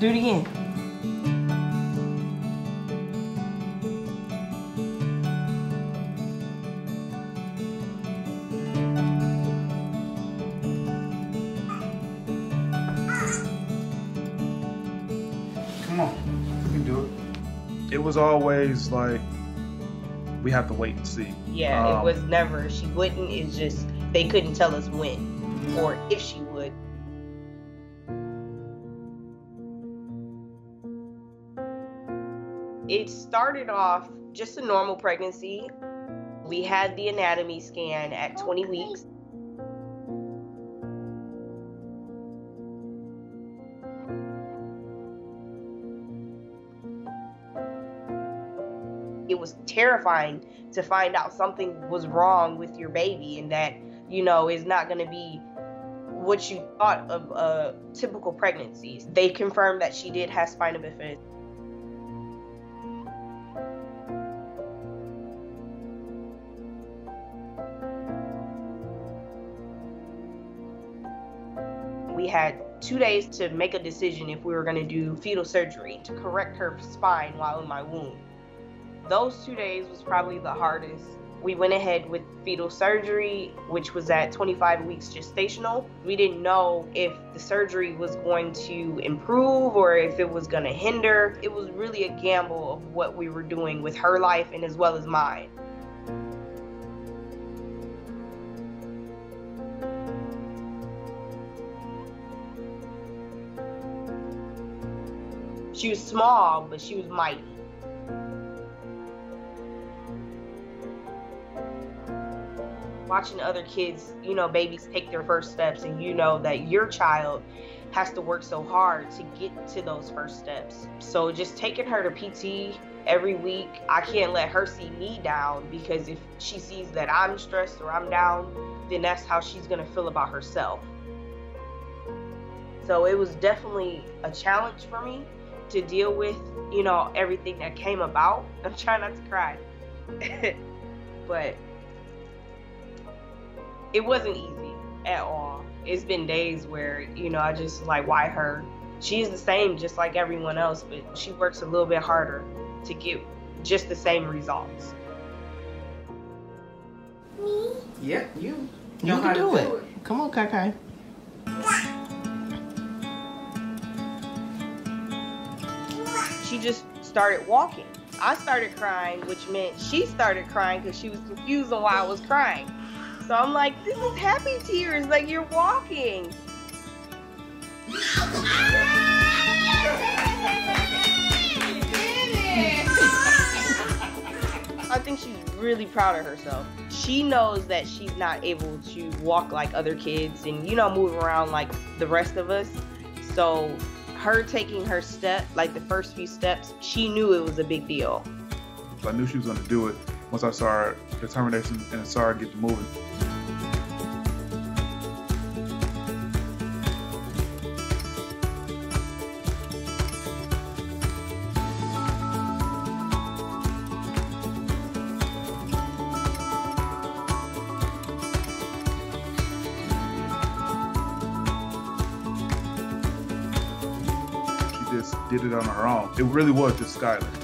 Do it again. Come on, you can do it. It was always like we have to wait and see. Yeah, Um, it was never. She wouldn't. It's just they couldn't tell us when or if she It started off just a normal pregnancy. We had the anatomy scan at 20 weeks. It was terrifying to find out something was wrong with your baby and that, you know, is not going to be what you thought of a typical pregnancy. They confirmed that she did have spina bifida. We had two days to make a decision if we were going to do fetal surgery to correct her spine while in my womb. Those two days was probably the hardest. We went ahead with fetal surgery, which was at 25 weeks gestational. We didn't know if the surgery was going to improve or if it was going to hinder. It was really a gamble of what we were doing with her life and as well as mine. She was small, but she was mighty. Watching other kids, you know, babies take their first steps, and you know that your child has to work so hard to get to those first steps. So just taking her to PT every week, I can't let her see me down because if she sees that I'm stressed or I'm down, then that's how she's gonna feel about herself. So it was definitely a challenge for me to deal with, you know, everything that came about. I'm trying not to cry. but it wasn't easy at all. It's been days where, you know, I just like, why her? She's the same just like everyone else, but she works a little bit harder to get just the same results. Me? Yeah, you. You know how can to do it. Come on, Kai She just started walking. I started crying, which meant she started crying because she was confused on why I was crying. So I'm like, this is happy tears, like you're walking. I think she's really proud of herself. She knows that she's not able to walk like other kids and, you know, move around like the rest of us. So, her taking her step, like the first few steps, she knew it was a big deal. I knew she was going to do it once I saw her determination and saw her get moving. Did it on her own. It really was just Skylar.